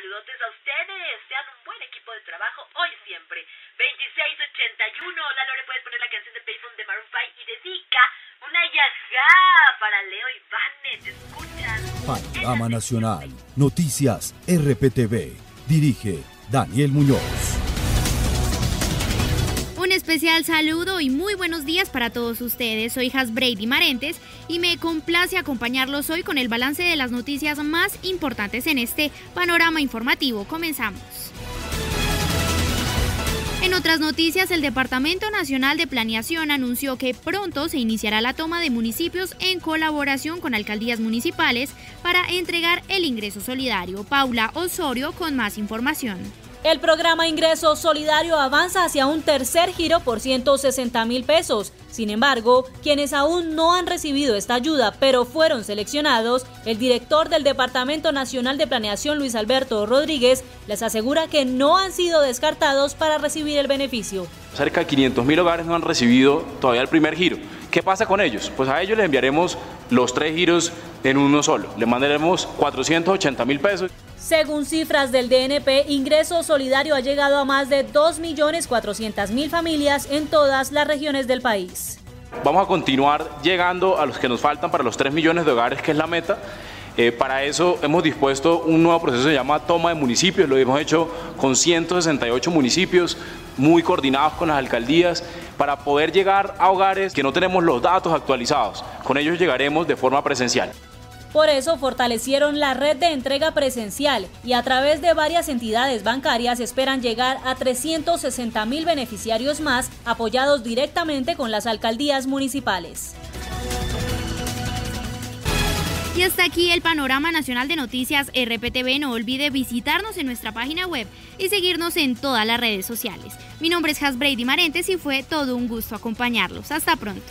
Saludotes a ustedes. Sean un buen equipo de trabajo hoy siempre. 2681. La Lore, puedes poner la canción de Payphone de Maroon 5 y dedica una yajá para Leo y. ¿Te escuchan? Panorama Nacional. Noticias RPTV. Dirige Daniel Muñoz. Especial saludo y muy buenos días para todos ustedes. Soy Brady Marentes y me complace acompañarlos hoy con el balance de las noticias más importantes en este panorama informativo. Comenzamos. En otras noticias, el Departamento Nacional de Planeación anunció que pronto se iniciará la toma de municipios en colaboración con alcaldías municipales para entregar el ingreso solidario. Paula Osorio con más información. El programa Ingreso Solidario avanza hacia un tercer giro por 160 mil pesos. Sin embargo, quienes aún no han recibido esta ayuda pero fueron seleccionados, el director del Departamento Nacional de Planeación, Luis Alberto Rodríguez, les asegura que no han sido descartados para recibir el beneficio. Cerca de 500 mil hogares no han recibido todavía el primer giro. ¿Qué pasa con ellos? Pues a ellos les enviaremos los tres giros en uno solo. Les mandaremos 480 mil pesos. Según cifras del DNP, Ingreso Solidario ha llegado a más de 2.400.000 familias en todas las regiones del país. Vamos a continuar llegando a los que nos faltan para los 3 millones de hogares, que es la meta. Eh, para eso hemos dispuesto un nuevo proceso que se llama toma de municipios, lo hemos hecho con 168 municipios, muy coordinados con las alcaldías, para poder llegar a hogares que no tenemos los datos actualizados. Con ellos llegaremos de forma presencial. Por eso fortalecieron la red de entrega presencial y a través de varias entidades bancarias esperan llegar a 360 mil beneficiarios más apoyados directamente con las alcaldías municipales. Y hasta aquí el panorama nacional de noticias RPTV. No olvide visitarnos en nuestra página web y seguirnos en todas las redes sociales. Mi nombre es Has Brady Marentes y fue todo un gusto acompañarlos. Hasta pronto.